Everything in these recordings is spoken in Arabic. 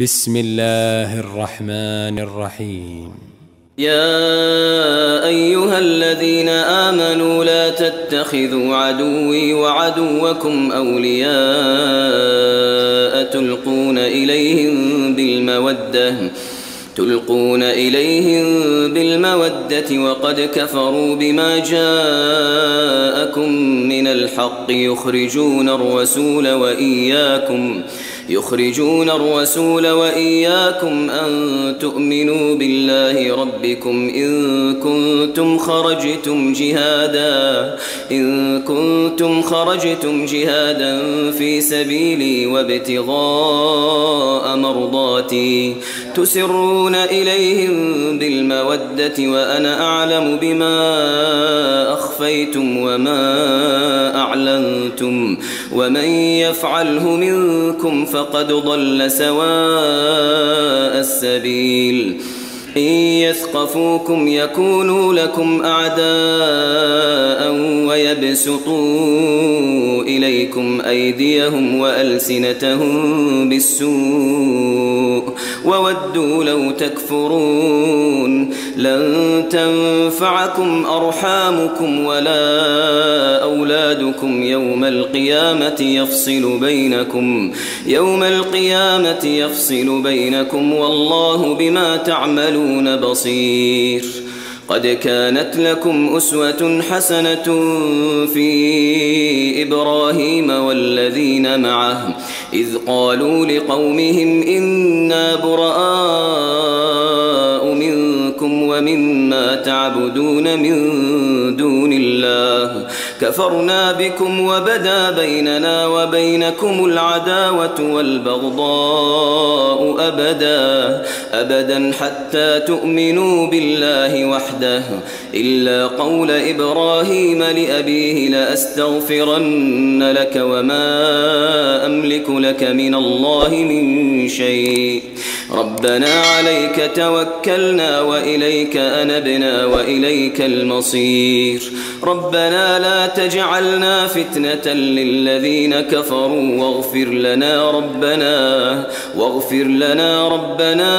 بسم الله الرحمن الرحيم. يا أيها الذين آمنوا لا تتخذوا عدوي وعدوكم أولياء تلقون إليهم بالمودة تلقون إليهم بالمودة وقد كفروا بما جاءكم من الحق يخرجون الرسول وإياكم يخرجون الرسول وإياكم أن تؤمنوا بالله ربكم إن كنتم خرجتم جهادا إن كنتم خرجتم جهادا في سبيلي وابتغاء مرضاتي. تسرون إليهم بالمودة وأنا أعلم بما أخفيتم وما أعلنتم ومن يفعله منكم فقد ضل سواء السبيل. إن يثقفوكم يكونوا لكم أعداء ويبسطوا إليكم أيديهم وألسنتهم بالسوء وودوا لو تكفرون لن تنفعكم أرحامكم ولا أولادكم يوم القيامة يفصل بينكم يوم القيامة يفصل بينكم والله بما تعملون بصير قد كانت لكم أسوة حسنة في إبراهيم والذين معه إذ قالوا لقومهم إنا براء منكم ومما تعبدون من كفرنا بكم وبدا بيننا وبينكم العداوة والبغضاء أبدا أبدا حتى تؤمنوا بالله وحده. إلا قول إبراهيم لأبيه لأستغفرن لك وما أملك لك من الله من شيء. ربنا عليك توكلنا وإليك أنبنا وإليك المصير. ربنا لا تجعلنا فتنة للذين كفروا واغفر لنا ربنا واغفر لنا ربنا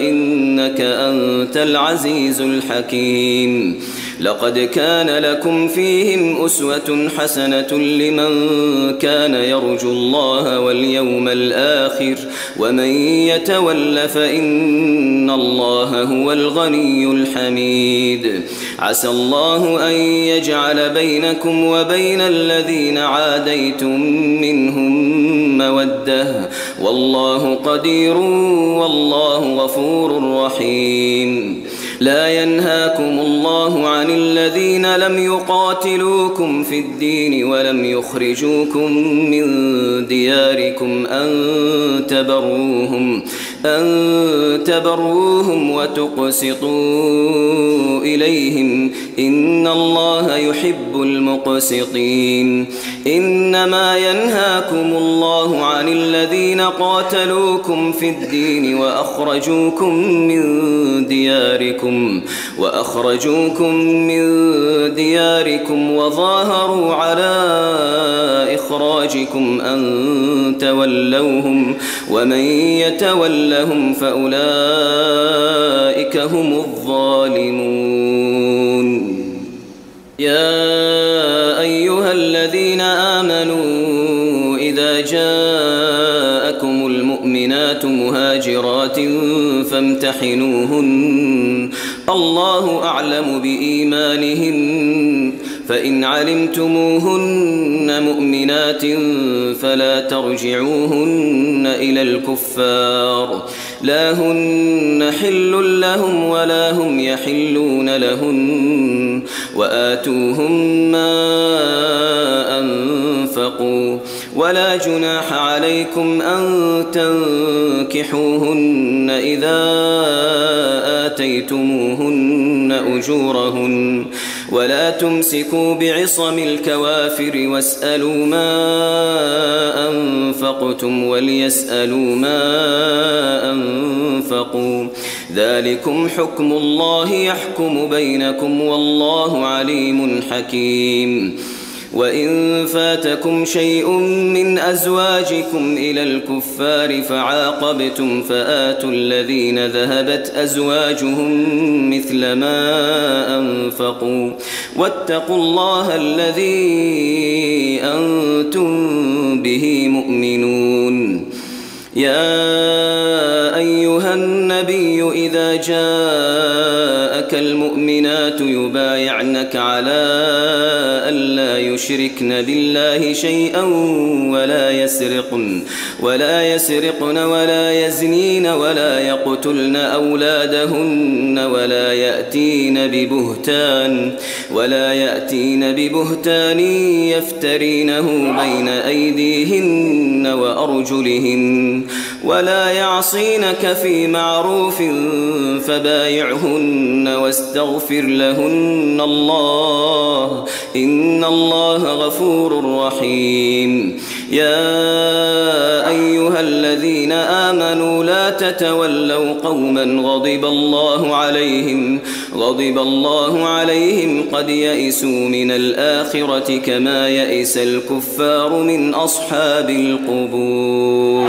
إنك أنت العزيز الحكيم. لقد كان لكم فيهم أسوة حسنة لمن كان يرجو الله واليوم الآخر ومن يتول فإن الله هو الغني الحميد. عسى الله أن يجعل بينكم وبين الذين عاديتم منهم مودة. والله قدير والله غفور رحيم. لا ينهاكم الله عن الذين لم يقاتلوكم في الدين ولم يخرجوكم من دياركم أن تبروهم أن تبروهم وتقسطوا إليهم. إن الله يحب المقسطين. إنما ينهاكم الله عن الذين قاتلوكم في الدين وأخرجوكم من دياركم وأخرجوكم من دياركم وظاهروا على إخراجكم أن تولوهم ومن يتولهم فأولئك هم الظالمون. يا أيها الذين آمنوا إذا جاءكم المؤمنات مهاجرات فامتحنوهن. الله أعلم بإيمانهن. فإن علمتموهن مؤمنات فلا ترجعوهن إلى الكفار. لا هن حل لهم ولا هم يحلون لهن. وآتوهم ما أنفقوا. ولا جناح عليكم أن تنكحوهن إذا آتيتموهن أجورهن ولا تمسكوا بعصم الكوافر واسألوا ما أنفقتم وليسألوا ما أنفقوا ذلكم حكم الله يحكم بينكم والله عليم حكيم وإن فاتكم شيء من أزواجكم إلى الكفار فعاقبتم فآتوا الذين ذهبت أزواجهم مثل ما أنفقوا واتقوا الله الذي أنتم به مؤمنون. يا أيها النبي إذا جاءك المؤمنات يبايعنك على ألا يشركن بالله شيئا ولا يسرقن ولا يسرقن ولا يزنين ولا يقتلن أولادهن. ولا يأتين ببهتان ولا يأتين ببهتان يفترينه بين أيديهن وأرجلهن ولا يعصينك في معروف فبايعهن واستغفر لهن الله. إن الله غفور رحيم. يا تتولوا قوما غضب الله عليهم غضب الله عليهم قد يئسوا من الآخرة كما يئس الكفار من أصحاب القبور.